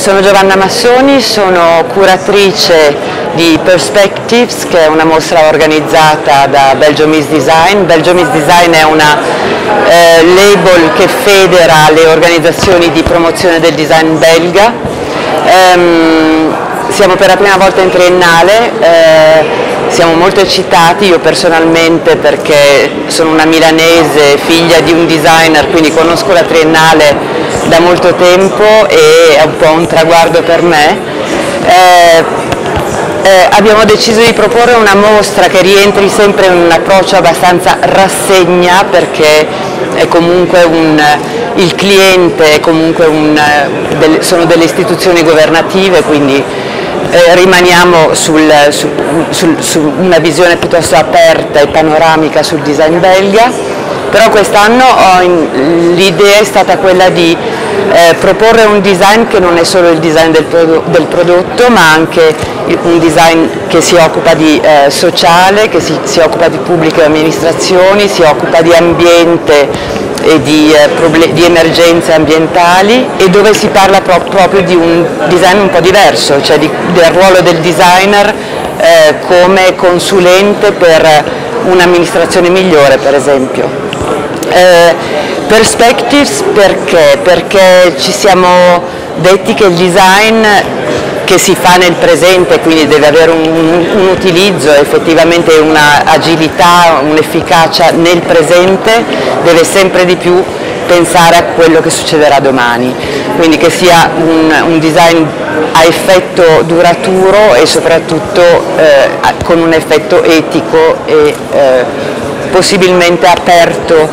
Sono Giovanna Massoni, sono curatrice di Perspectives, che è una mostra organizzata da Belgium is Design. Belgium is Design è una eh, label che federa le organizzazioni di promozione del design belga. Um, siamo per la prima volta in triennale, eh, siamo molto eccitati, io personalmente perché sono una milanese, figlia di un designer, quindi conosco la triennale da molto tempo e è un po' un traguardo per me. Eh, eh, abbiamo deciso di proporre una mostra che rientri sempre in un approccio abbastanza rassegna perché un, il cliente un, del, sono delle istituzioni governative, quindi eh, rimaniamo sul, su, sul, su una visione piuttosto aperta e panoramica sul design belga, però quest'anno l'idea è stata quella di eh, proporre un design che non è solo il design del, prodo del, prodotto ma anche un design che si occupa di eh, sociale, che si, si, occupa di pubbliche amministrazioni, si occupa di ambiente e di, eh, di emergenze ambientali e dove si parla pro proprio di un design un po' diverso, cioè di, del ruolo del designer eh, come consulente per un'amministrazione migliore per esempio. Eh, Perspectives perché? Perché ci siamo detti che il design che si fa nel presente, quindi deve avere un, un utilizzo, effettivamente un'agilità, un'efficacia nel presente, deve sempre di più pensare a quello che succederà domani, quindi che sia un, un design a effetto duraturo e soprattutto eh, con un effetto etico e eh, possibilmente aperto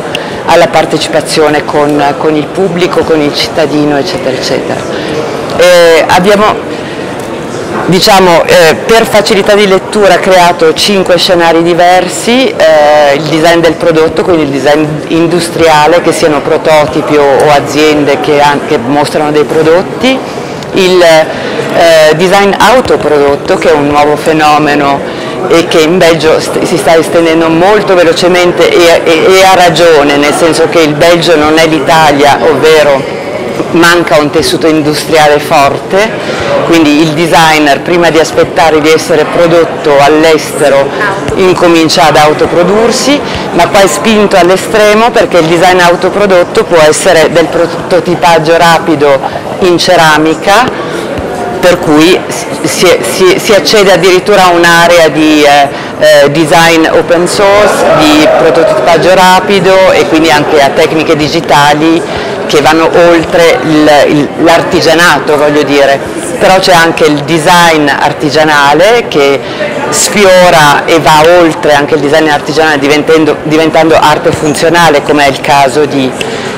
alla partecipazione con, con il pubblico, con il cittadino eccetera eccetera. Eh, abbiamo diciamo, eh, per facilità di lettura creato cinque scenari diversi, eh, il design del prodotto, quindi il design industriale, che siano prototipi o, o aziende che, che, mostrano dei prodotti, il eh, design autoprodotto, che è un nuovo fenomeno e che in Belgio si sta estendendo molto velocemente e, e, e ha ragione, nel senso che il Belgio non è l'Italia, ovvero manca un tessuto industriale forte, quindi il designer prima di aspettare di essere prodotto all'estero incomincia ad autoprodursi, ma è spinto all'estremo perché il design autoprodotto può essere del prototipaggio rapido in ceramica per cui si, si, si accede addirittura a un'area di eh, eh, design open source, di prototipaggio rapido e quindi anche a tecniche digitali che vanno oltre l'artigianato, voglio dire, però c'è anche il design artigianale che sfiora e va oltre anche il design artigianale diventando, arte funzionale come è il caso di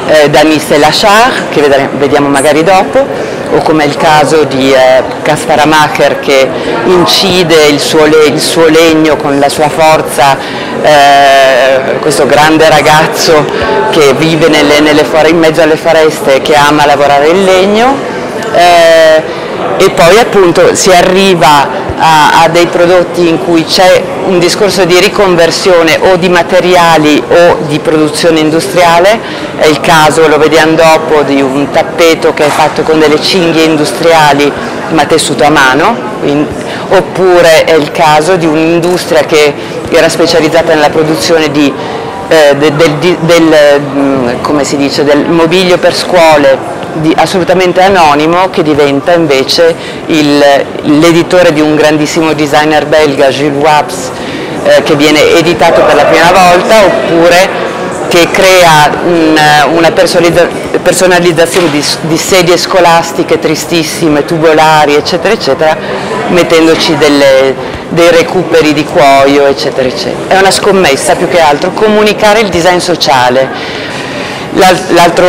eh, Danis Lachar che vediamo magari dopo o come è il caso di eh, Kasparamacher che incide il suo, il suo, legno con la sua forza, eh, questo grande ragazzo che vive nelle, nelle in mezzo alle foreste e che ama lavorare il legno. Eh, e poi appunto si arriva a, a dei prodotti in cui c'è un discorso di riconversione o di materiali o di produzione industriale, è il caso, lo vediamo dopo, di un tappeto che è fatto con delle cinghie industriali ma tessuto a mano, oppure è il caso di un'industria che era specializzata nella produzione di, eh, del, del, del, mm, dice, del mobilio per scuole di, assolutamente anonimo che diventa invece l'editore di un grandissimo designer belga, Gilles Waps, eh, che viene editato per la prima volta, oppure che crea un, una personalizzazione di, di, sedie scolastiche tristissime, tubolari, eccetera, eccetera, mettendoci delle, dei recuperi di cuoio, eccetera, eccetera. È una scommessa più che altro, comunicare il design sociale L'altro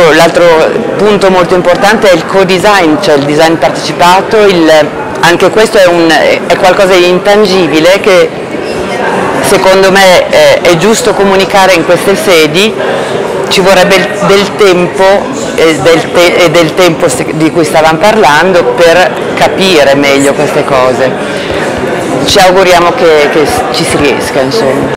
punto molto importante è il co-design, cioè il design partecipato, il, anche questo è, un, è, qualcosa di intangibile che secondo me è, è giusto comunicare in queste sedi, ci vorrebbe del tempo e del, te, e del tempo di cui stavamo parlando per capire meglio queste cose. Ci auguriamo che, che ci si riesca insomma.